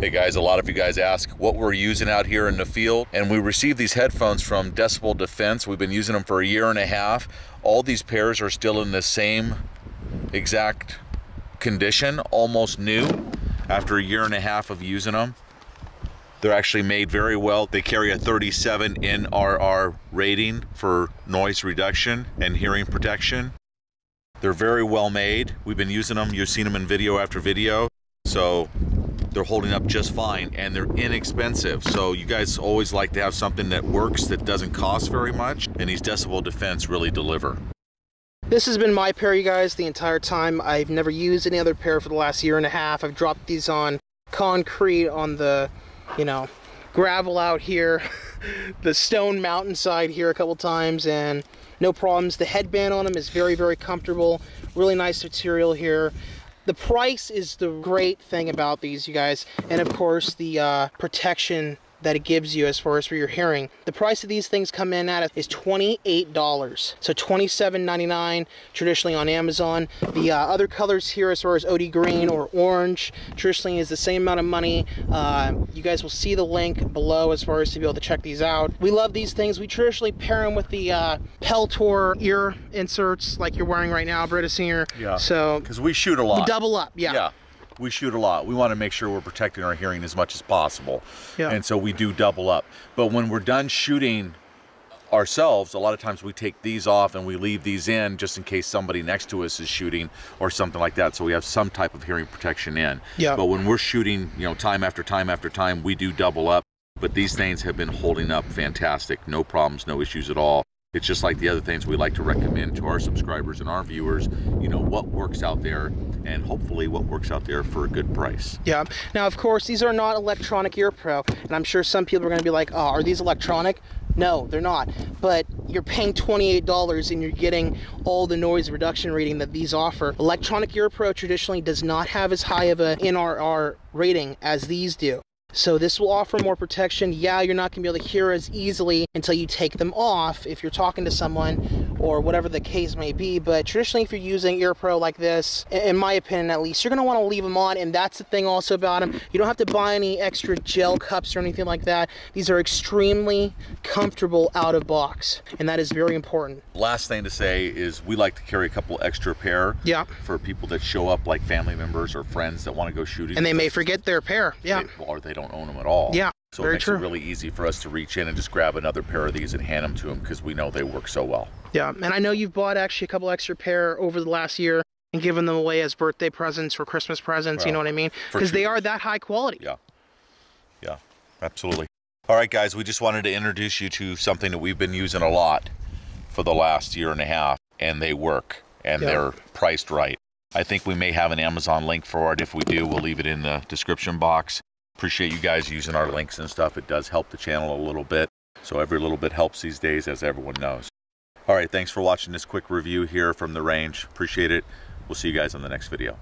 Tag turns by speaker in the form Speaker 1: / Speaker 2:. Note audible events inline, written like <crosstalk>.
Speaker 1: Hey guys, a lot of you guys ask what we're using out here in the field, and we received these headphones from Decibel Defense. We've been using them for a year and a half. All these pairs are still in the same exact condition, almost new, after a year and a half of using them. They're actually made very well. They carry a 37 NRR rating for noise reduction and hearing protection. They're very well made. We've been using them. You've seen them in video after video. So they're holding up just fine and they're inexpensive. So you guys always like to have something that works that doesn't cost very much and these Decibel Defense really deliver.
Speaker 2: This has been my pair, you guys, the entire time. I've never used any other pair for the last year and a half. I've dropped these on concrete on the you know, gravel out here, <laughs> the stone mountainside here a couple times, and no problems. The headband on them is very, very comfortable. Really nice material here. The price is the great thing about these, you guys. And of course, the uh, protection that it gives you as far as for your hearing. The price of these things come in at is $28. So $27.99 traditionally on Amazon. The uh, other colors here as far as OD green or orange traditionally is the same amount of money. Uh, you guys will see the link below as far as to be able to check these out. We love these things. We traditionally pair them with the uh, Peltor ear inserts like you're wearing right now, Beretta Senior.
Speaker 1: Yeah.
Speaker 2: So
Speaker 1: because we shoot a lot.
Speaker 2: We double up. Yeah.
Speaker 1: Yeah we shoot a lot. We want to make sure we're protecting our hearing as much as possible. Yeah. And so we do double up. But when we're done shooting ourselves, a lot of times we take these off and we leave these in just in case somebody next to us is shooting or something like that. So we have some type of hearing protection in.
Speaker 2: Yeah.
Speaker 1: But when we're shooting, you know, time after time after time, we do double up. But these things have been holding up fantastic. No problems, no issues at all. It's just like the other things we like to recommend to our subscribers and our viewers, you know, what works out there and hopefully what works out there for a good price.
Speaker 2: Yeah. Now, of course, these are not electronic ear pro, and I'm sure some people are going to be like, oh, are these electronic? No, they're not. But you're paying $28 and you're getting all the noise reduction rating that these offer. Electronic Ear Pro traditionally does not have as high of a NRR rating as these do. So this will offer more protection. Yeah, you're not gonna be able to hear as easily until you take them off if you're talking to someone or whatever the case may be. But traditionally, if you're using Ear Pro like this, in my opinion at least, you're gonna wanna leave them on. And that's the thing also about them. You don't have to buy any extra gel cups or anything like that. These are extremely comfortable out of box. And that is very important.
Speaker 1: Last thing to say is we like to carry a couple extra pair
Speaker 2: yeah.
Speaker 1: for people that show up like family members or friends that wanna go shooting.
Speaker 2: And they may forget their pair, yeah.
Speaker 1: They, or they don't don't own them at all.
Speaker 2: Yeah.
Speaker 1: So
Speaker 2: it
Speaker 1: makes
Speaker 2: true.
Speaker 1: it really easy for us to reach in and just grab another pair of these and hand them to them because we know they work so well.
Speaker 2: Yeah, and I know you've bought actually a couple extra pair over the last year and given them away as birthday presents or Christmas presents, well, you know what I mean? Because they are that high quality.
Speaker 1: Yeah. Yeah, absolutely. All right, guys, we just wanted to introduce you to something that we've been using a lot for the last year and a half, and they work, and yeah. they're priced right. I think we may have an Amazon link for it. If we do, we'll leave it in the description box. Appreciate you guys using our links and stuff. It does help the channel a little bit. So every little bit helps these days, as everyone knows. All right, thanks for watching this quick review here from the range. Appreciate it. We'll see you guys on the next video.